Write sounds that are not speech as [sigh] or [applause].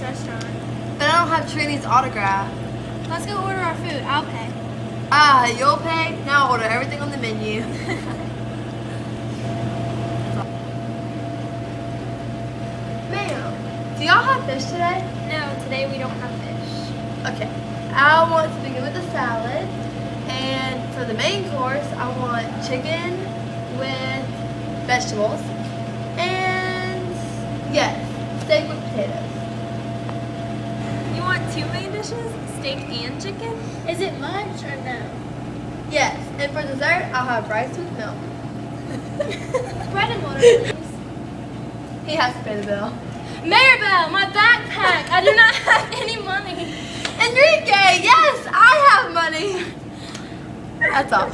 nice restaurant. But I don't have Trini's autograph. Let's go order our food. I'll pay. Ah, you'll pay? Now I'll order everything on the menu. [laughs] Ma'am, do y'all have fish today? No, today we don't have fish. Okay. I want to begin with the salad. And for the main course, I want chicken with vegetables. And yes, steak with potatoes. You want two main dishes? Steak and chicken? Is it lunch or no? Yes, and for dessert, I'll have rice with milk. [laughs] Bread and water, [laughs] please. He has to pay the bill. Maribel, my backpack. I do not [laughs] have any money. Enrique, yes, I have money. That's all.